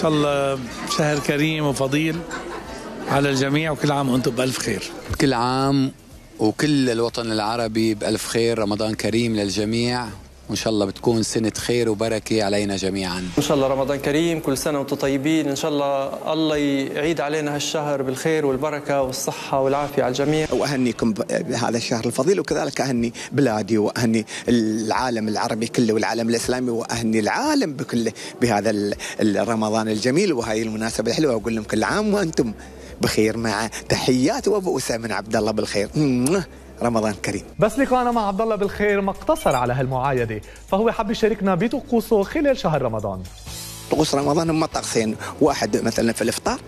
شاء الله شهر كريم وفضيل على الجميع وكل عام وأنتم بألف خير. كل عام وكل الوطن العربي بألف خير. رمضان كريم للجميع. وإن شاء الله بتكون سنة خير وبركة علينا جميعا. إن شاء الله رمضان كريم كل سنة وأنتم طيبين. إن شاء الله الله يعيد علينا هالشهر بالخير والبركة والصحة والعافية على الجميع. وأهنيكم بهذا الشهر الفضيل وكذلك أهني بلادي وأهني العالم العربي كله والعالم الإسلامي وأهني العالم بكله بهذا رمضان الجميل. وهذه المناسبة الحلوة واقول لهم كل عام وأنتم بخير مع تحيات وبؤسه من عبد الله بالخير. رمضان كريم. بس لقاءنا مع عبد الله بالخير ما اقتصر على هالمعايدة فهو حب يشاركنا بطقوسه خلال شهر رمضان. طقوس رمضان هم طقسين واحد مثلا في الإفطار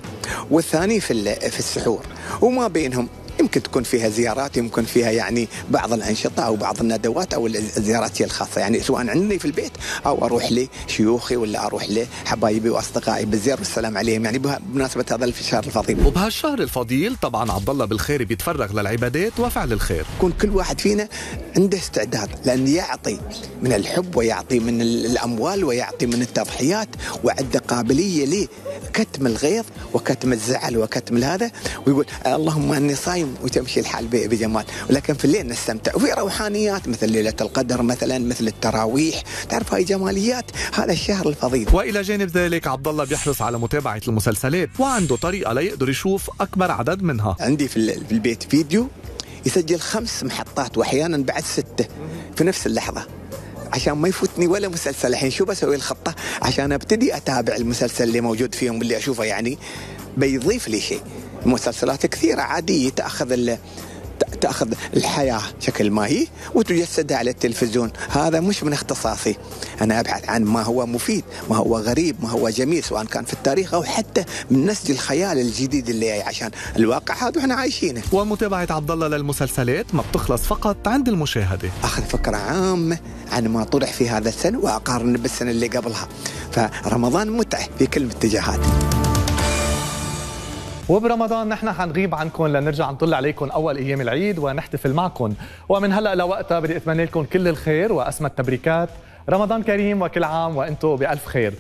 والثاني في في السحور وما بينهم يمكن تكون فيها زيارات يمكن فيها يعني بعض الأنشطة أو بعض الندوات أو الزيارات الخاصة. يعني سواء عندي في البيت أو أروح لشيوخي ولا أروح لحبايبي وأصدقائي. بالزيارة والسلام عليهم. يعني بمناسبة هذا الشهر الفضيل. وبهالشهر الفضيل طبعا عبد الله بالخير بيتفرغ للعبادات وفعل الخير. يكون كل واحد فينا عنده استعداد لأن يعطي من الحب ويعطي من ال- الأموال ويعطي من التضحيات وعنده قابلية لكتم الغيظ وكتم الزعل وكتم هذا. ويقول اللهم أني صايم وتمشي الحال بجمال. ولكن في الليل نستمتع. وفي روحانيات مثل ليلة القدر مثلا مثل التراويح. تعرف هاي جماليات؟ هذا الشهر الفضيل. وإلى جانب ذلك عبد الله بيحرص على متابعة المسلسلات وعنده طريقة ليقدر يشوف أكبر عدد منها. عندي في ال- في البيت فيديو يسجل خمس محطات واحيانا بعد ستة في نفس اللحظة. عشان ما يفوتني ولا مسلسل. الحين شو بسوي الخطة؟ عشان أبتدي أتابع المسلسل اللي موجود فيهم واللي أشوفه يعني بيضيف لي شيء. مسلسلات كثيرة عادية تأخذ ال تأخذ الحياة شكل ما هي وتجسدها على التلفزيون. هذا مش من اختصاصي. أنا أبحث عن ما هو مفيد ما هو غريب ما هو جميل سواء كان في التاريخ أو حتى من نسج الخيال الجديد اللي جاي عشان الواقع هذا إحنا عايشينه. ومتابعة عبد الله للمسلسلات ما بتخلص فقط عند المشاهدة. اخذ فكرة عامة عن ما طرح في هذا السنة وأقارن بالسنة اللي قبلها. فرمضان متعة في كل الاتجاهات. وبرمضان نحن حنغيب عنكم لنرجع نطل عليكم أول أيام العيد ونحتفل معكم. ومن هلا لوقتها بدي أتمنى لكم كل الخير وأسمى التبريكات. رمضان كريم وكل عام وأنتم بألف خير.